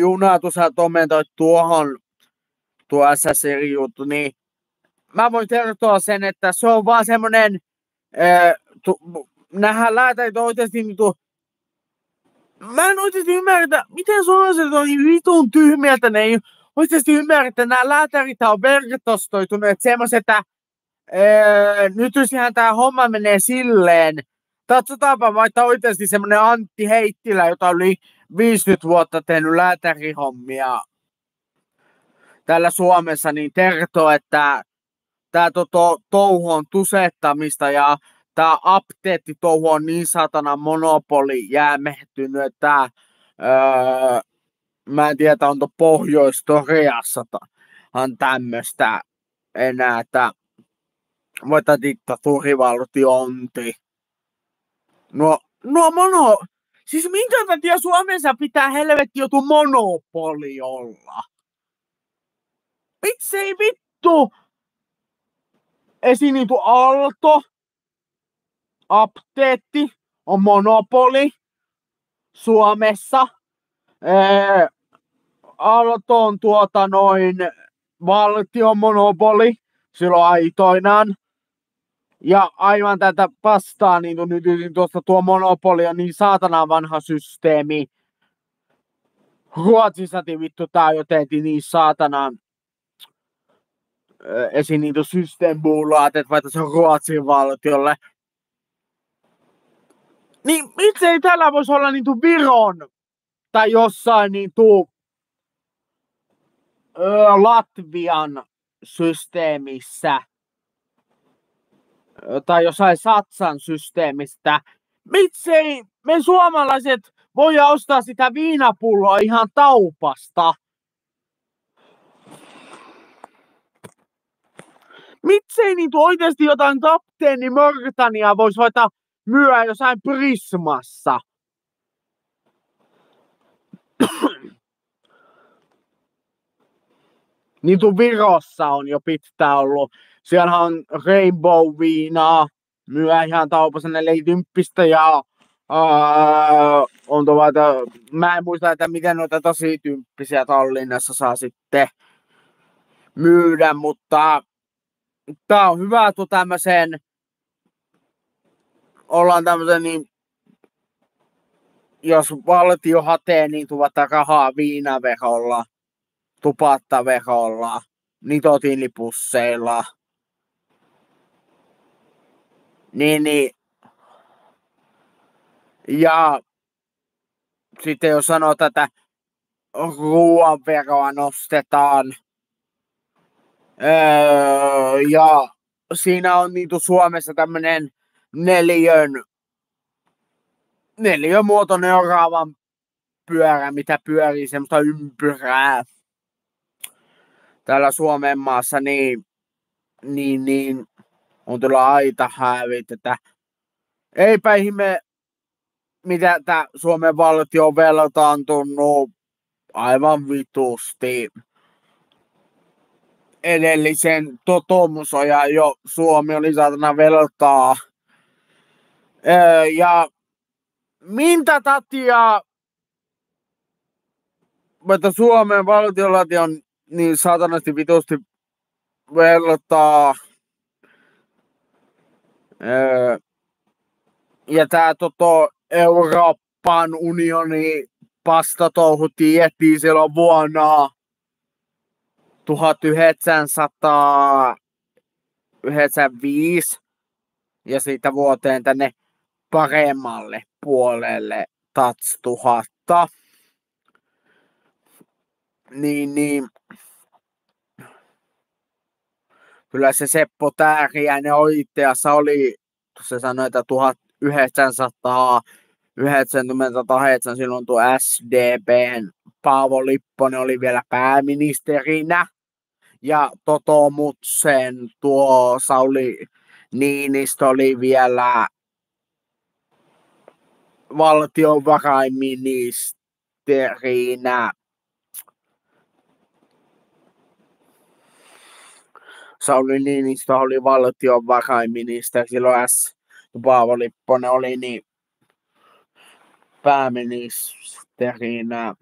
Juna tuossa kommentoit tuohon tuo SSR-juttu, niin mä voin kertoa sen, että se on vaan semmoinen, nähdään läätärit oikeasti niin tu, mä en oikeasti ymmärrä, miten suomalaiset on niin vitun tyhmiä, että ne ei oikeasti ymmärrä, että nämä läätärit on verkostoituneet semmoiset, että nyt ihan tämä homma menee silleen, katsotaanpa vaikka oikeasti semmoinen Antti Heittilä, jota oli 50 vuotta tehnyt läätärihommia täällä Suomessa, niin kertoo, että tämä to, touhu on tusettamista ja tämä apteettitouhu on niin satana monopoli jäämehtynyt, että öö, mä en tiedä, onko Pohjois-Koreassa on tämmöistä enää, että voita diktatuurivaltionti. No, no mono, siis minkä takia Suomessa pitää helvetti joku monopoli olla? Miksei vittu? Esiin Aalto, apteetti on monopoli Suomessa. Ee, Aalto on tuota noin valtion monopoli silloin aitoinaan. Ja aivan tätä vastaan niin nyt niin tuosta tuo monopoli on niin saatana vanha systeemi. Ruotsissa vittu tää jo niin saatana esim. niitä systembolaat, että vaikka se on Ruotsin valtiolle. Niin ei tällä voisi olla niin Viron tai jossain niin tuu, Latvian systeemissä tai jossain Satsan systeemistä. Miksei me suomalaiset voi ostaa sitä viinapulloa ihan taupasta? Miksei niin oikeasti jotain kapteeni Mortania voisi voita myyä jossain Prismassa? niin tuon Virossa on jo pitkään ollut. Siellä on Rainbow-viinaa, myö ihan taupassa 40 ja Uh, on tuota, mä en muista, että miten noita tosi tymppisiä Tallinnassa saa sitten myydä, mutta tää on hyvä tuo tämmöisen, ollaan tämmöisen niin, jos valtio hatee niin tuota rahaa viinaverolla, tupattaverolla, nikotiinipusseilla, niin, niin. Ja sitten jos sanoo tätä ruoanveroa nostetaan, öö, ja siinä on niin Suomessa tämmöinen neljön, neljönmuotoinen oraavan pyörä, mitä pyörii semmoista ympyrää täällä Suomen maassa, niin, niin, niin on tulla aita hävit, että eipä ihme, mitä tämä Suomen valtio on veltaantunut aivan vitusti. Edellisen totomusoja jo Suomi oli saatana veltaa. Öö, ja minkä takia että Suomen valtiolati on niin saatanasti vitusti veltaa Öö, ja tämä toto, Euroopan unioni pastatouhu tiettiin silloin vuonna 1995 ja siitä vuoteen tänne paremmalle puolelle tats tuhatta. Niin, niin kyllä se Seppo Tääriäinen itse oli, se sanoi, että 1998 silloin tuo SDPn Paavo Lipponen oli vielä pääministerinä. Ja Totomutsen tuo Sauli Niinistö oli vielä valtiovarainministerinä Sauli Niinistö oli valtiovarainministeri, silloin S. Paavo Lipponen oli niin pääministerinä.